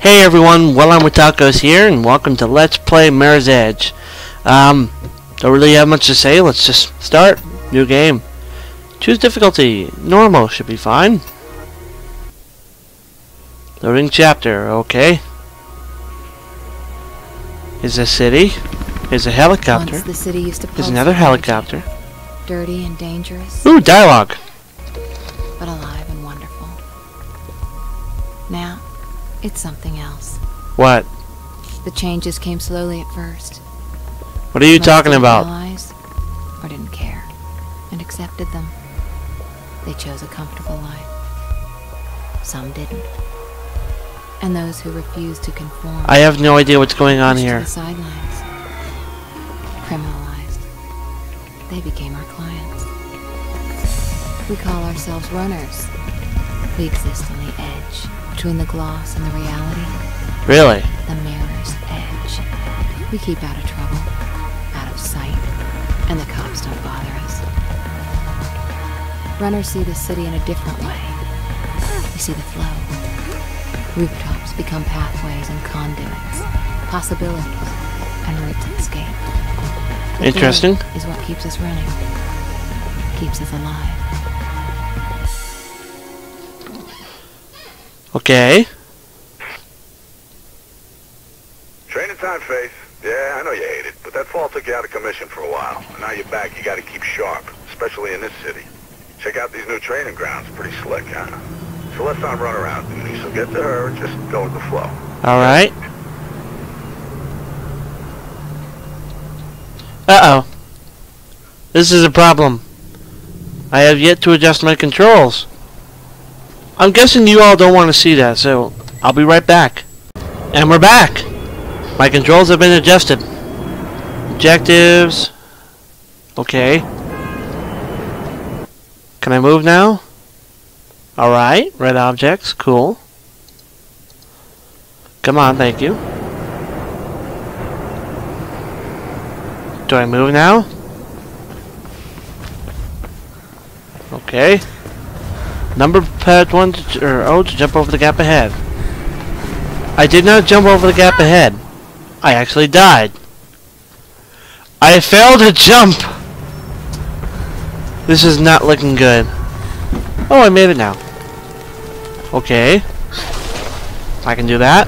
Hey everyone, Well Armed With Tacos here, and welcome to Let's Play Mirror's Edge. Um, don't really have much to say, let's just start. New game. Choose difficulty. Normal should be fine. Loading chapter, okay. Is a city. Is a helicopter. Once the city used to Is another helicopter. Dirty and dangerous, Ooh, dialogue. but alive it's something else. What? The changes came slowly at first. What are you Most talking didn't about? realize or didn't care and accepted them. They chose a comfortable life. Some didn't. And those who refused to conform I have no idea what's going on here. the sidelines. Criminalized. They became our clients. We call ourselves runners. We exist on the edge, between the gloss and the reality, Really? the mirror's edge. We keep out of trouble, out of sight, and the cops don't bother us. Runners see the city in a different way. We see the flow. Rooftops become pathways and conduits, possibilities, and routes of escape. The Interesting. is what keeps us running, keeps us alive. Okay. Training time, Faith. Yeah, I know you hate it, but that fall took you out of commission for a while. And now you're back, you gotta keep sharp, especially in this city. Check out these new training grounds, pretty slick, huh? So let's not run around duty, so get to her just go with the flow. Alright. Uh-oh. This is a problem. I have yet to adjust my controls. I'm guessing you all don't want to see that, so I'll be right back. And we're back! My controls have been adjusted. Objectives. Okay. Can I move now? Alright, red objects, cool. Come on, thank you. Do I move now? Okay. Number pad 1 to, or to jump over the gap ahead. I did not jump over the gap ahead. I actually died. I failed to jump! This is not looking good. Oh, I made it now. Okay. I can do that.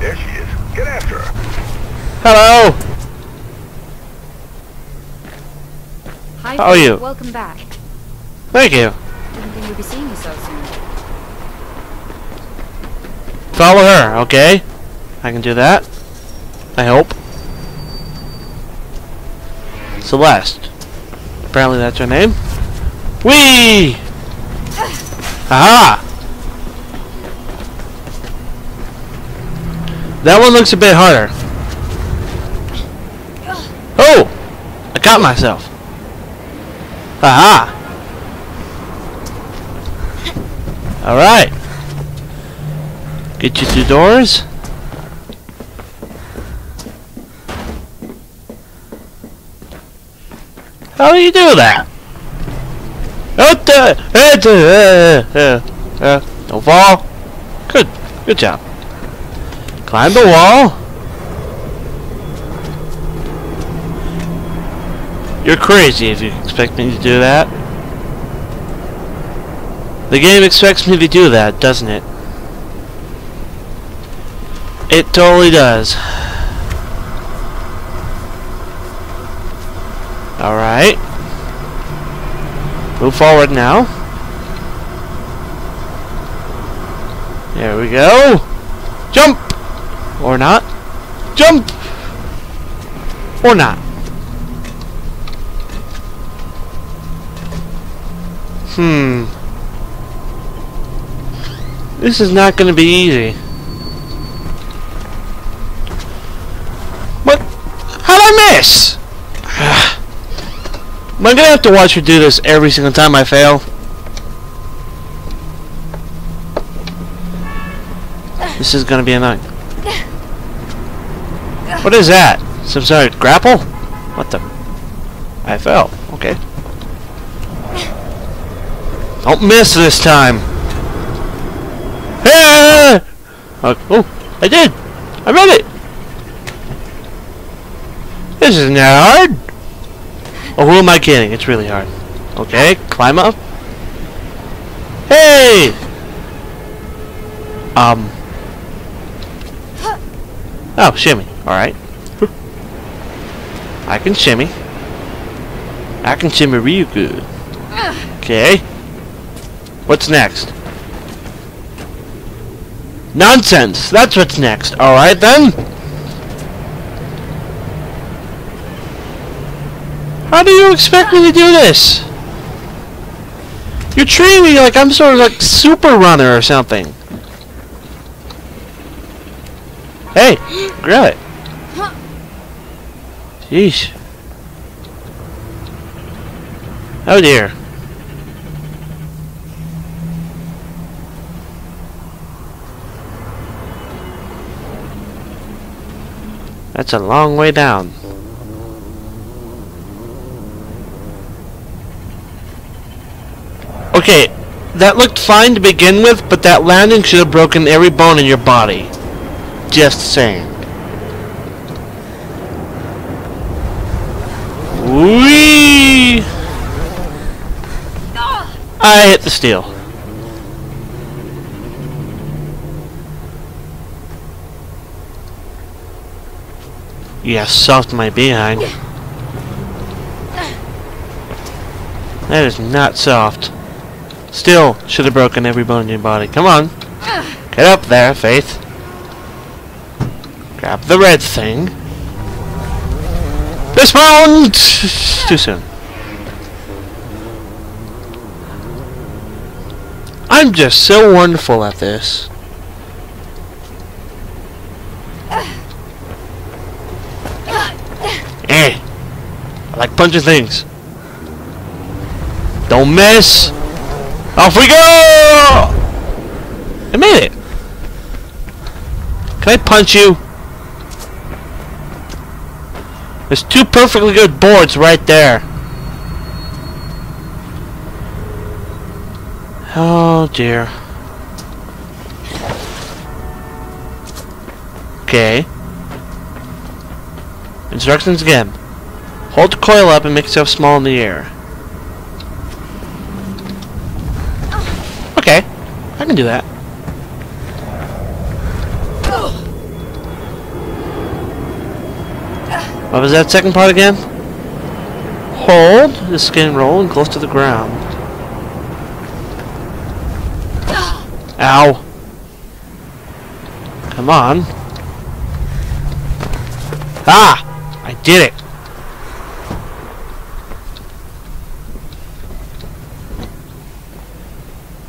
There she is. Get after her. Hello! Hi, How are you? Welcome back. Thank you. Didn't think we'd be seeing you so soon. Follow her, okay? I can do that. I hope. Celeste. Apparently that's her name. Whee! Aha! That one looks a bit harder. Oh! I got myself. Aha! Alright. Get you two doors. How do you do that? Out there! Out there! Uh, uh, uh, Don't fall. Good. Good job. Climb the wall. You're crazy if you expect me to do that. The game expects me to do that, doesn't it? It totally does. Alright. Move forward now. There we go. Jump! Or not. Jump! Or not. Hmm. This is not going to be easy. What? How'd I miss? Am I gonna have to watch her do this every single time I fail? This is gonna be annoying. What is that? Some sort of grapple? What the? I fell. Okay. Don't miss this time. Hey! Uh, oh, I did. I read it. This isn't that hard. Oh, who am I kidding? It's really hard. Okay, climb up. Hey! Um. Oh, shimmy. Alright. I can shimmy. I can shimmy real good. Okay. What's next? Nonsense! That's what's next. Alright then. How do you expect me to do this? You're treating me like I'm sort of like super runner or something. Hey, grab it. Jeez. Oh dear. That's a long way down. Okay, that looked fine to begin with, but that landing should have broken every bone in your body. Just saying. Whee! Ah! I hit the steel. Yeah, soft my behind. That is not soft. Still, should have broken every bone in your body. Come on. Get up there, Faith. Grab the red thing. Dismount! Too soon. I'm just so wonderful at this. Eh. I like punching things. Don't miss! Off we go! I made it! Can I punch you? There's two perfectly good boards right there. Oh dear. Okay. Instructions again. Hold the coil up and make yourself small in the air. Okay. I can do that. What was that second part again? Hold the skin roll and close to the ground. Ow. Come on. Ah! I did it!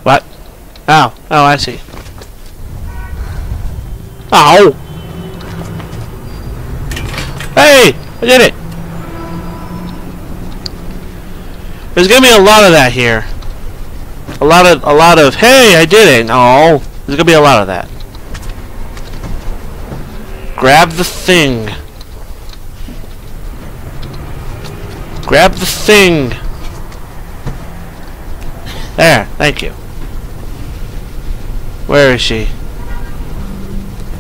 What? Oh. Oh, I see. Ow! Hey! I did it! There's gonna be a lot of that here. A lot of, a lot of, hey, I did it! No! There's gonna be a lot of that. Grab the thing. Grab the thing. There, thank you. Where is she?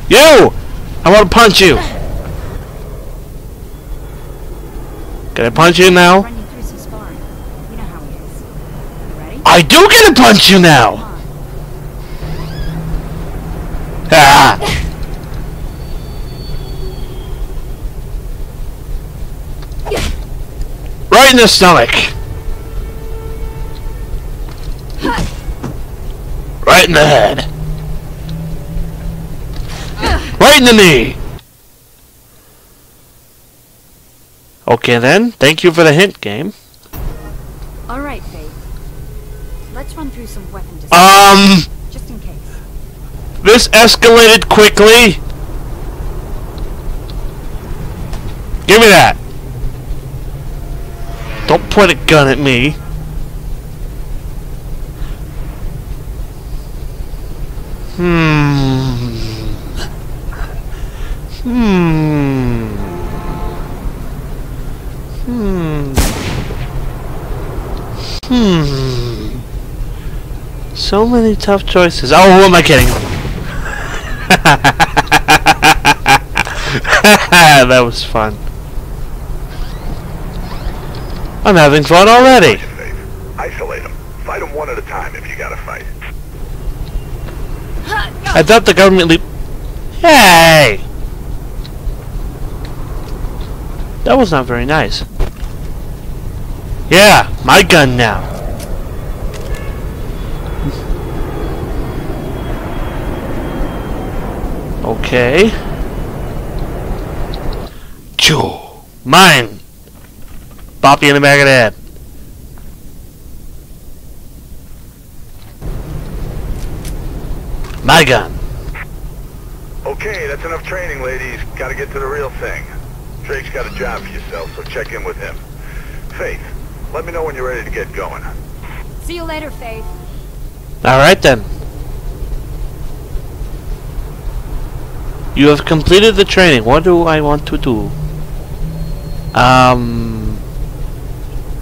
You! I want to punch you! Can I punch you now? Run you through some sparring. You know how he is. You ready? I do get to punch you now! Ah! Right in the stomach! Right in the head! Right in the knee! Okay then, thank you for the hint game. All right, Faith. Let's run through some weapon design, Um, just in case. this escalated quickly. Give me that. Don't point a gun at me. Hmm. Hmm. Hmm. Hmm. So many tough choices. Oh, who am I kidding? that was fun. I'm having fun already. Isolate them. Fight them one at a time if you gotta fight. I thought the government leap. Hey! That was not very nice. Yeah, my gun now. Okay. Choo! Mine! Bop you in the back of the head. My gun. Okay, that's enough training, ladies. Gotta get to the real thing. Drake's got a job for yourself, so check in with him. Faith, let me know when you're ready to get going. See you later, Faith. Alright then. You have completed the training. What do I want to do? Um...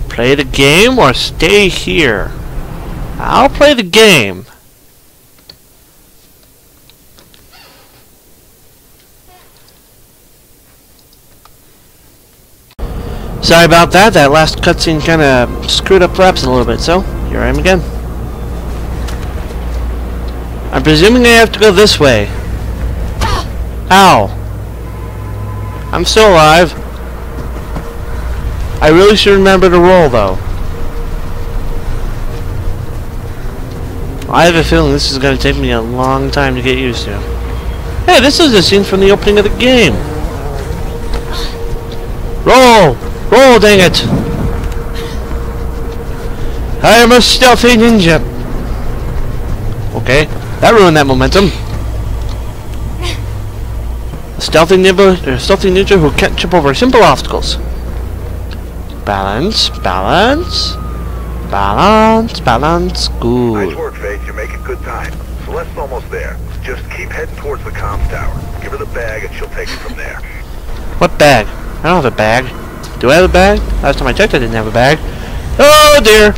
Play the game or stay here? I'll play the game. Sorry about that. That last cutscene kind of screwed up Fraps a little bit, so here I am again. I'm presuming I have to go this way. Ow. I'm still alive. I really should remember to roll, though. I have a feeling this is going to take me a long time to get used to. Hey, this is a scene from the opening of the game. Roll! Roll, dang it! I am a stealthy ninja. Okay, that ruined that momentum. Stealthy ninja, a stealthy ninja who can't trip over simple obstacles. Balance, balance, balance, balance. Nice Good. work, Faith. You're making good time. Celeste's almost there. Just keep heading towards the comms tower. Give her the bag and she'll take it from there. What bag? I don't have a bag. Do I have a bag? Last time I checked, I didn't have a bag. Oh dear.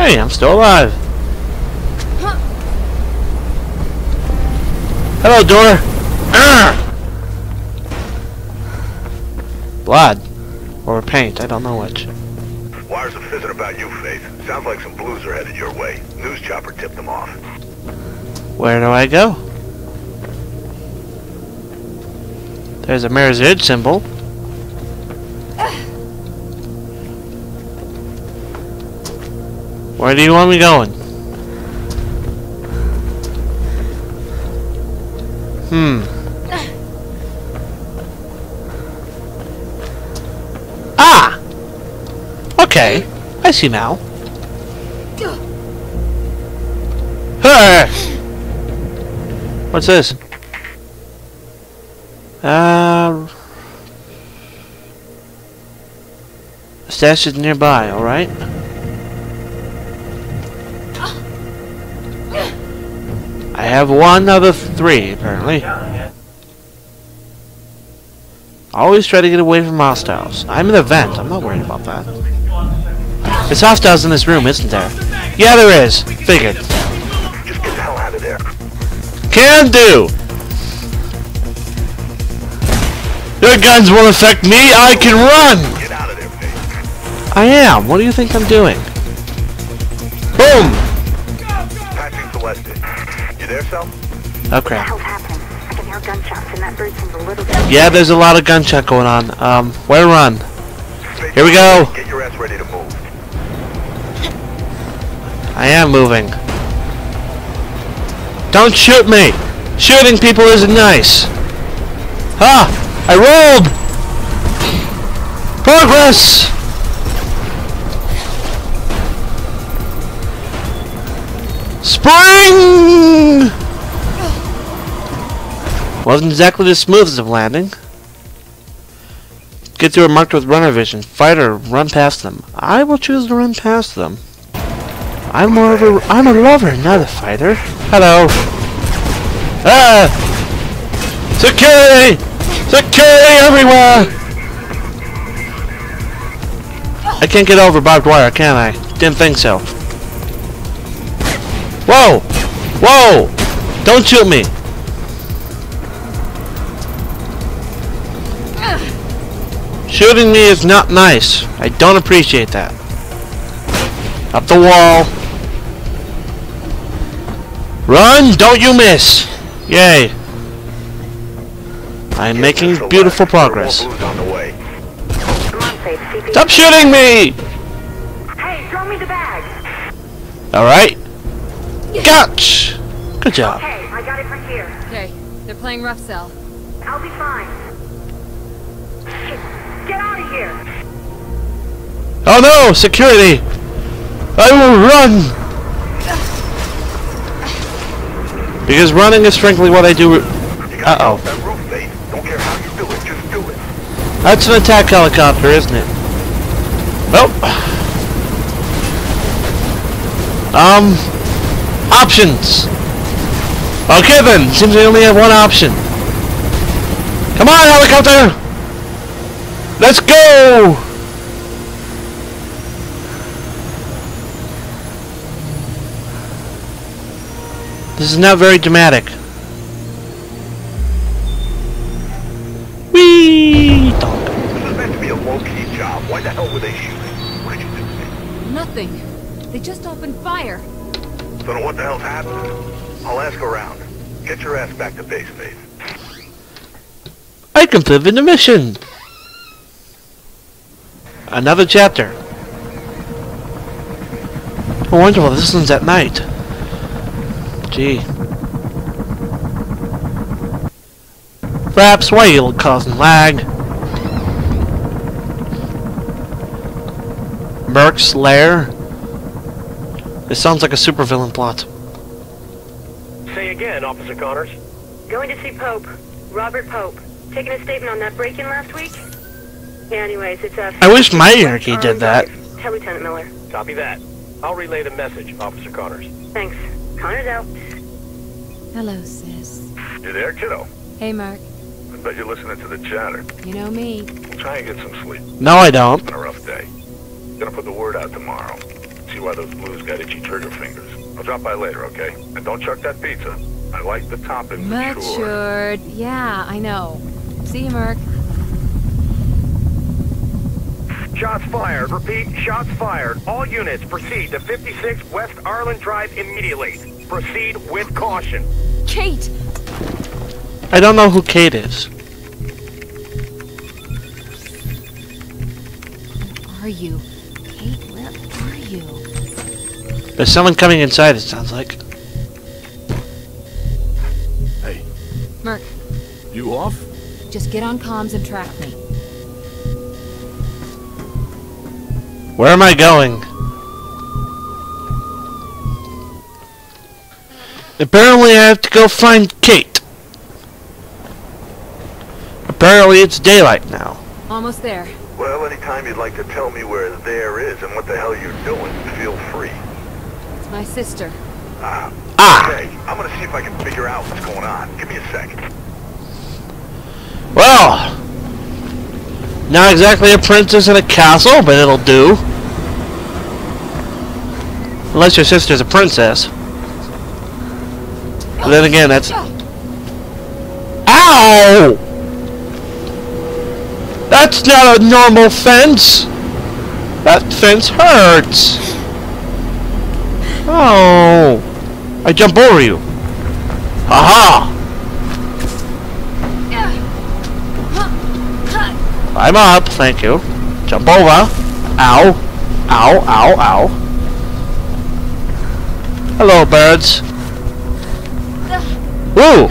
Hey, I'm still alive. Hello, door. Arrgh! Blood. Or paint, I don't know which. Wires are fizzing about you, Faith. Sounds like some blues are headed your way. News chopper tipped them off. Where do I go? There's a Mirror's Edge symbol. Where do you want me going? Hmm. Ah! Okay. I see now. Hey! What's this? Uh, stash is nearby, alright? Have one out of three, apparently. Always try to get away from hostiles. I'm in a vent, I'm not worried about that. There's hostiles in this room, isn't there? Yeah, there is. Figured. Just get the hell out of there. Can do! Your guns won't affect me, I can run! Get out of there, I am. What do you think I'm doing? Boom! Patching You there, Sal? Oh crap. hell's? I can hear gunshots and that bird seems a little bit... Yeah, there's a lot of gunshot going on. Um, where to run? Here we go. Get your ass ready to move. I am moving. Don't shoot me! Shooting people isn't nice! Ah! I rolled! Progress! Spring! Wasn't exactly the smoothest of landing. Get through a marked with runner vision. Fighter, run past them. I will choose to run past them. I'm more of a I'm a lover, not a fighter. Hello. Ah! Security! Security everywhere! I can't get over barbed wire, can I? Didn't think so. Whoa! Whoa! Don't shoot me! Shooting me is not nice. I don't appreciate that. Up the wall. Run! Don't you miss! Yay. I'm making beautiful relax. There are more progress. blues on the way. Come on, Faith. CP. Stop shooting me! Hey, throw me the bag. Alright. Gotch! Good job. Okay, I got it from here. Okay, they're playing rough cell. I'll be fine. Get out of here. Oh no! Security! I will run! Because running is frankly what I do. Uh-oh. that roof, Faith. Don't care how you do it, just do it. That's an attack helicopter, isn't it? Nope. Um. Options. Okay then. Seems we only have one option. Come on, helicopter! Let's go! This is not very dramatic. Hell's happening. I'll ask around. Get your ass back to base, Faith. I completed the mission. Another chapter. Wonderful. This one's at night. Gee. Perhaps why you're causing lag. Merc's lair. This sounds like a supervillain plot. Say again, Officer Connors. Going to see Pope. Robert Pope. Taking a statement on that break-in last week? Yeah, anyways, it's uh, I wish my West Yankee did that. Drive. Tell Lieutenant Miller. Copy that. I'll relay the message, Officer Connors. Thanks. Connor's out. Hello, sis. You there, kiddo? Hey, Mark. I bet you're listening to the chatter. You know me. We'll try and get some sleep. No, I don't. It's been a rough day. Gonna put the word out tomorrow. See why those blues got itchy trigger fingers. I'll drop by later, okay? And don't chuck that pizza. I like the toppings, sure. Matured. Yeah, I know. See you, Mark. Shots fired. Repeat, shots fired. All units proceed to 56 West Arlen Drive immediately. Proceed with caution. Kate! I don't know who Kate is. Where are you? Kate, where are you? There's someone coming inside, it sounds like. Hey, Mark, you off? Just get on comms and track me. Where am I going? Apparently I have to go find Kate. Apparently it's daylight now. almost there. Well, anytime you'd like to tell me where there is and what the hell you're doing, feel free. It's my sister. Ah, Ah! okay. I'm gonna see if I can figure out what's going on. Give me a second. Well, not exactly a princess in a castle, but it'll do. Unless your sister's a princess. But then again, that's... Ow! That's not a normal fence! That fence hurts! Oh! I jump over you. Aha! I'm up, thank you. Jump over. Ow. Ow, ow, ow. Hello, birds. Woo!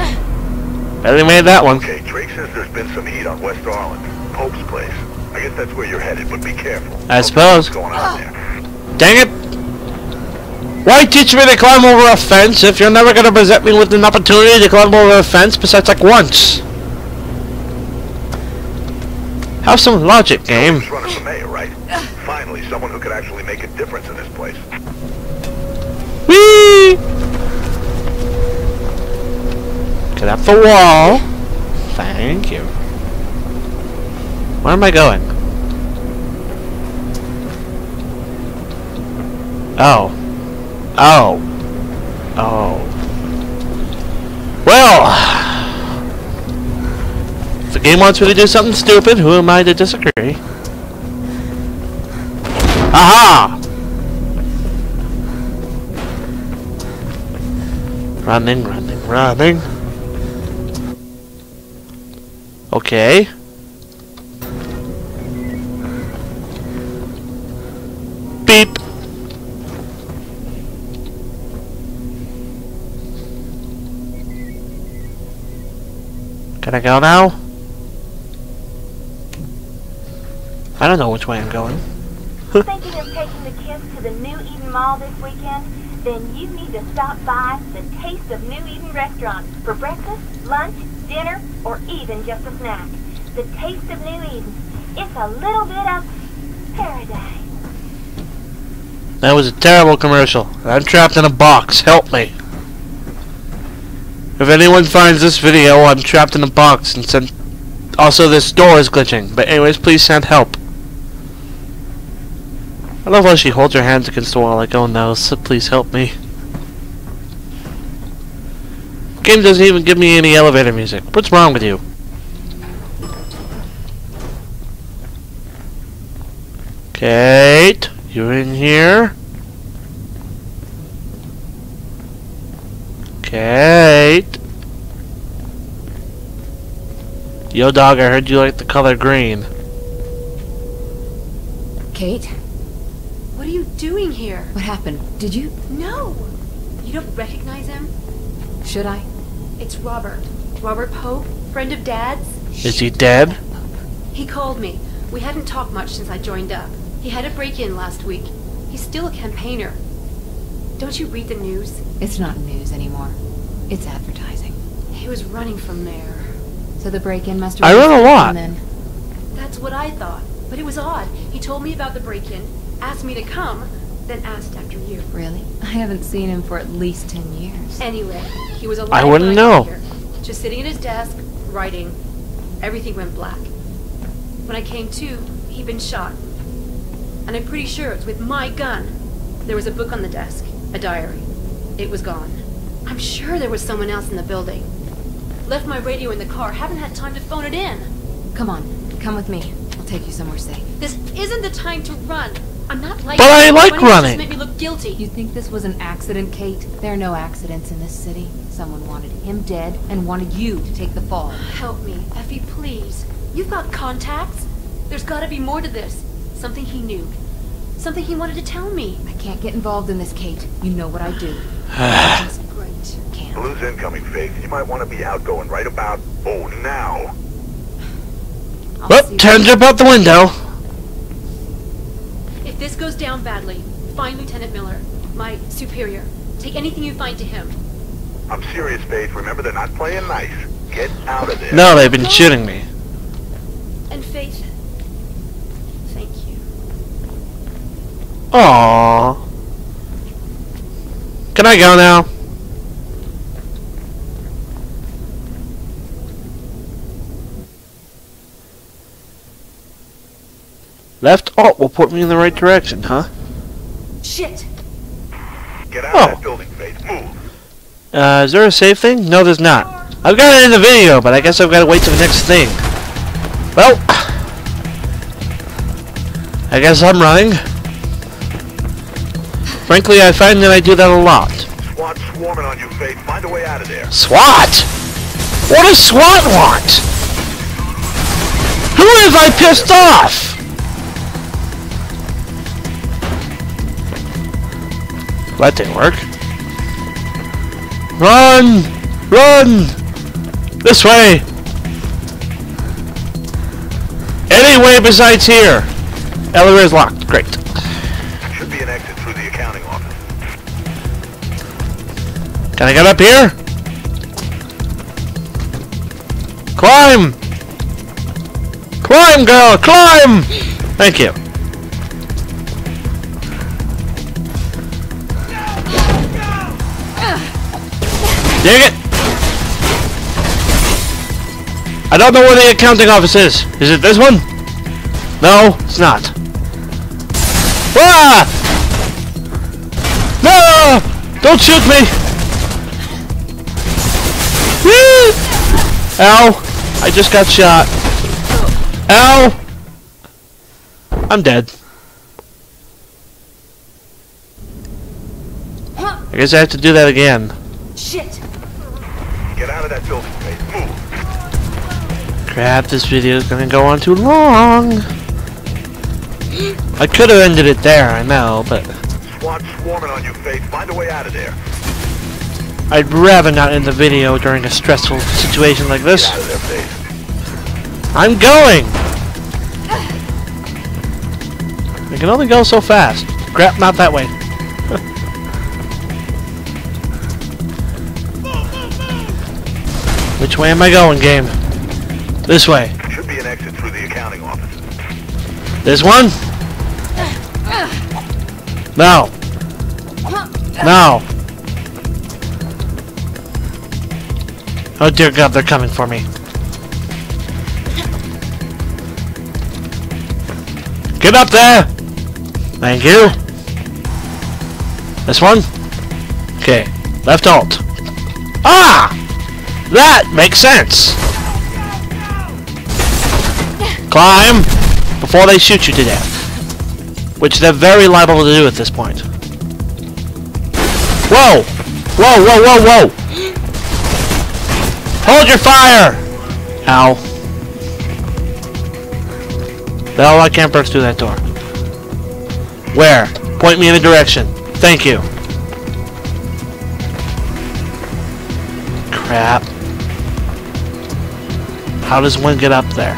Barely made that one. Okay, Drake says there's been some heat on West Arlen. Pope's place. I guess that's where you're headed, but be careful. I suppose. going on there? Dang it! Why teach me to climb over a fence if you're never gonna present me with an opportunity to climb over a fence besides like once? Have some logic, game. Just running for mayor, right? Finally, someone who could actually make a difference in this place. Whee! Get up the wall. Thank you. Where am I going? Oh. Oh. Oh. Well. If the game wants me to do something stupid, who am I to disagree? Aha! Running, running, running. Okay. Can I go now? I don't know which way I'm going. Thinking of taking the kids to the New Eden Mall this weekend? Then you need to stop by the Taste of New Eden restaurant for breakfast, lunch, dinner, or even just a snack. The Taste of New Eden. It's a little bit of paradise. That was a terrible commercial. I'm trapped in a box. Help me. If anyone finds this video, I'm trapped in a box and send... Also, this door is glitching. But anyways, please send help. I love how she holds her hands against the wall like, oh no, so please help me. Game doesn't even give me any elevator music. What's wrong with you? Kate, you're in here? Kate? Yo dog, I heard you like the color green. Kate, What are you doing here? what happened? Did you? No! You don't recognize him? Should I? It's Robert. Robert Pope, friend of Dad's. Is he dead? He called me. We hadn't talked much since I joined up. He had a break-in last week. He's still a campaigner. Don't you read the news? It's not news anymore. It's advertising. He was running from there. So the break-in must have... I have run a lot. Then That's what I thought. But it was odd. He told me about the break-in, asked me to come, then asked after you. really, I haven't seen him for at least ten years. Anyway, he was alive I wouldn't know. here. Just sitting at his desk, writing. Everything went black. When I came to, he'd been shot. And I'm pretty sure it was with my gun. There was a book on the desk, a diary. It was gone. I'm sure there was someone else in the building. Left my radio in the car, haven't had time to phone it in. Come on, come with me. I'll take you somewhere safe. This isn't the time to run. I'm not like But I like Running running. Just made me look guilty. You think this was an accident, Kate? There are no accidents in this city. Someone wanted him dead and wanted you to take the fall. Help me, Effie, please. You've got contacts. There's gotta be more to this. Something he knew. Something he wanted to tell me. I can't get involved in this, Kate. You know what I do. That's great. Can't. Blue's incoming, Faith. You might want to be outgoing right about, oh, now. I'll Well, see time to jump out the window. If this goes down badly, find Lieutenant Miller, my superior. Take anything you find to him. I'm serious, Faith. Remember, they're not playing nice. Get out of there. No, they've been shooting me. And Faith, thank you. Aww. Can I go now? Left alt will put me in the right direction, huh? Shit! Get out Oh. of that building, Faith. Move. Uh, is there a save thing? No, there's not. I've got it in the video, but I guess I've got to wait till the next thing. Well, I guess I'm running. Frankly, I find that I do that a lot. SWAT swarming on you, Faith. Find a way out of there. SWAT? What does SWAT want? Who have I pissed off? That didn't work. Run! Run! This way! Any way besides here! Elevator's locked. Great. Can I get up here? Climb! Climb, girl! Climb! Thank you. Dang it! I don't know where the accounting office is. Is it this one? No, it's not. Ah! No! Don't shoot me! Ow! I just got shot. Ow! I'm dead. I guess I have to do that again. Shit! Get out of that building, Faith. Move. Crap, this video is gonna go on too long. I could have ended it there, I know, but SWAT swarming on you, Faith. Find a way out of there. I'd rather not end the video during a stressful situation like this. out of there, Faith. I'm going! I can only go so fast. Crap, not that way. Which way am I going, game? This way. Should be an exit through the accounting office. This one? No. No. Oh dear God, they're coming for me. Get up there! Thank you. This one? Okay. Left alt. Ah! That makes sense! Climb! Before they shoot you to death. Which they're very liable to do at this point. Whoa! Whoa, whoa, whoa, whoa! Hold your fire! Ow. No, I can't burst through that door. Where? Point me in a direction. Thank you. Crap. How does one get up there?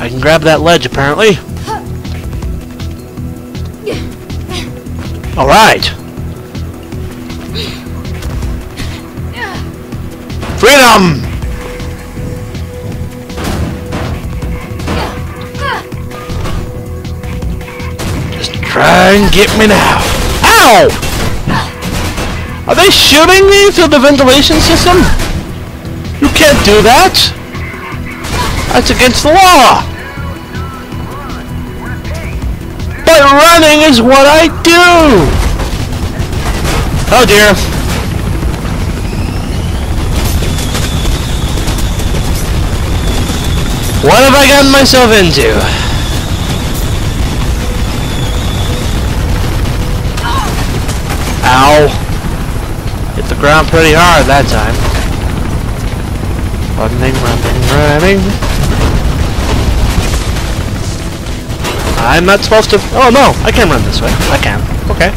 I can grab that ledge, apparently. Alright! Freedom! Just try and get me now. Ow! Are they shooting me through the ventilation system? You can't do that! That's against the law! Running is what I do! Oh dear. What have I gotten myself into? Ow. Hit the ground pretty hard that time. Running, running, running. I'm not supposed to... Oh no, I can run this way. I can. Okay.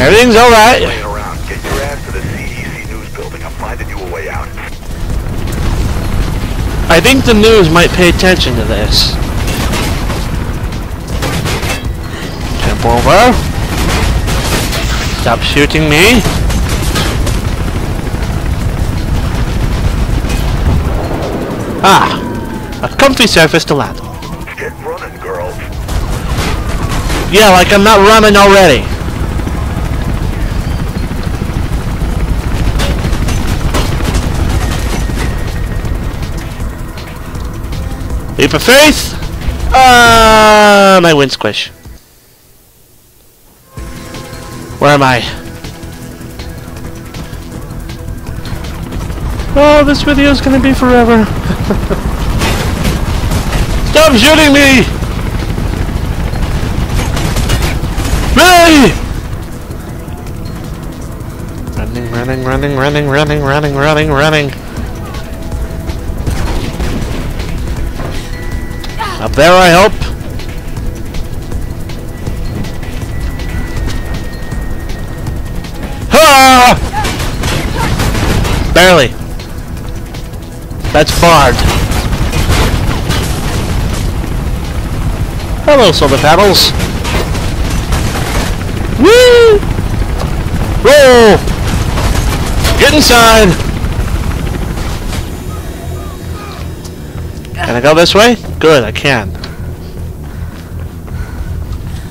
Everything's alright. Get your ass to the CEC news building. I'm finding you a way out. I think the news might pay attention to this. Jump over. Stop shooting me. Ah! A comfy surface to land on. Yeah, like I'm not running already. Leap of faith! Ah, my wind squish. Where am I? Oh, this video is gonna be forever. Stop shooting me! Running, running, running, running, running, running, running, running. Up there, I hope. Ah! Barely. That's barred. Hello, solar panels. Woo! Roll! Get inside! Can I go this way? Good, I can.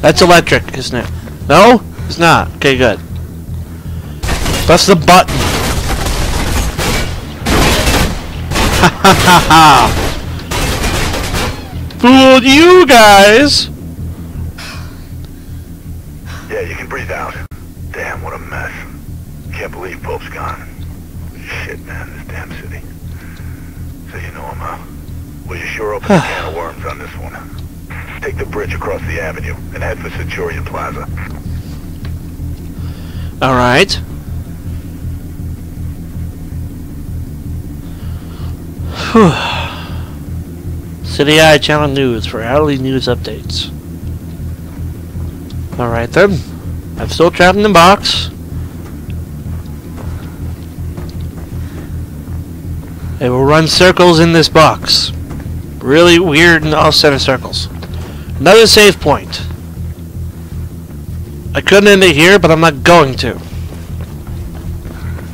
That's electric, isn't it? No? It's not. Okay, good. Press the button. Ha ha ha ha! fooled you guys! Breathe out. Damn, what a mess. Can't believe Pope's gone. Shit, man, this damn city. So you know him, huh? Well, you sure opened a can of worms on this one. Take the bridge across the avenue and head for Centurion Plaza. Alright. City Eye Channel News for hourly news updates. Alright then. I'm still trapped in the box. It will run circles in this box. Really weird and all of circles. Another save point. I couldn't end it here, but I'm not going to.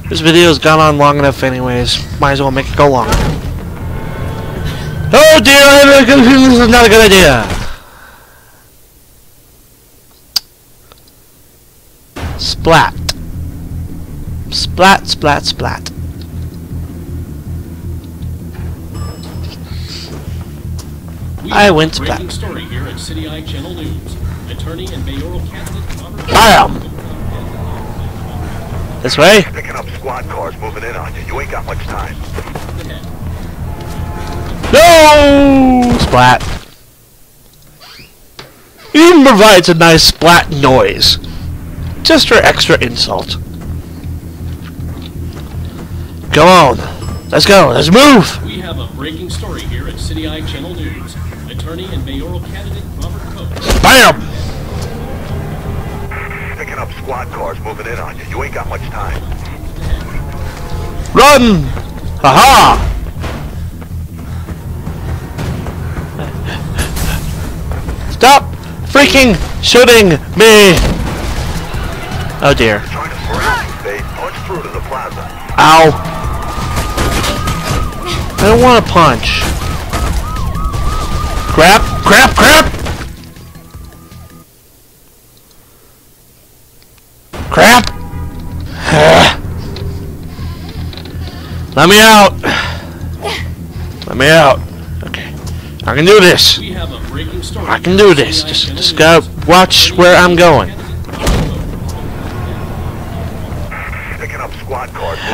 This video's gone on long enough anyways. Might as well make it go longer. Oh dear, I have a good feeling this is not a good idea. Splat. Splat, splat, splat. We I went a breaking back. story here at City Eye Channel News. Attorney and mayoral candidate Robert Bam! This way? Picking up squad cars moving in on you. You ain't got much time. No! Splat. It even provides a nice splat noise. Just for extra insult. Go on. Let's go. Let's move. We have a breaking story here at City Eye Channel News. Attorney and mayoral candidate Robert Pope. Bam! Picking up squad cars moving in on you. You ain't got much time. Run! Aha! Stop freaking shooting me! Oh dear. Trying to surround you, Faith. Punch through to the plaza. Ow. I don't want to punch. Crap, crap, crap! Crap! Let me out! Let me out. Okay. I can do this. We have a breaking story. I can do this. Just, just gotta watch where I'm going.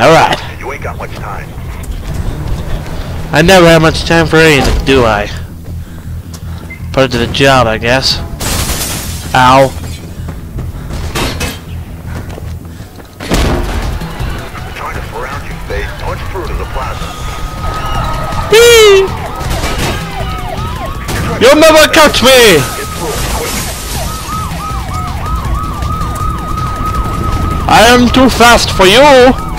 Alright. you. You ain't got much time. I never have much time for anything, do I? Put it to the job, I guess. Ow. Trying to surround you, Faith. Punch through to the plaza. Whee! You'll never catch me! Get through quick. I am too fast for! You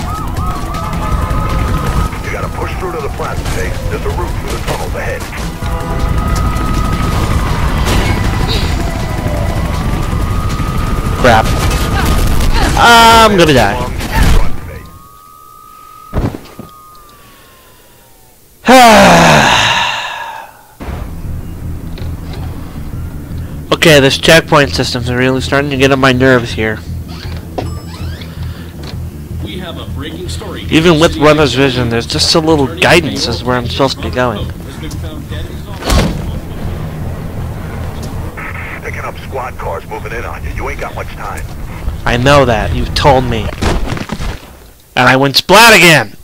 Faith. There's a route through the tunnels ahead. Crap. I'm gonna die. Long run, Faith. okay, this checkpoint system's really starting to get on my nerves here. We have a breaking story. Even with runner's vision, there's just a little guidance as where I'm supposed to be going. Pope has been found dead in his office. Picking up squad cars moving in on you. You ain't got much time. I know that. You've told me. And I went splat again!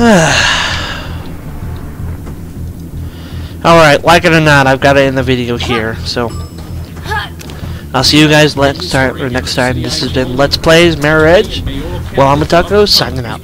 Alright, like it or not, I've got to end the video here, so... I'll see you guys next time, or next time. This has been Let's Plays Mirror Edge. Well, I'm a Taco, signing out.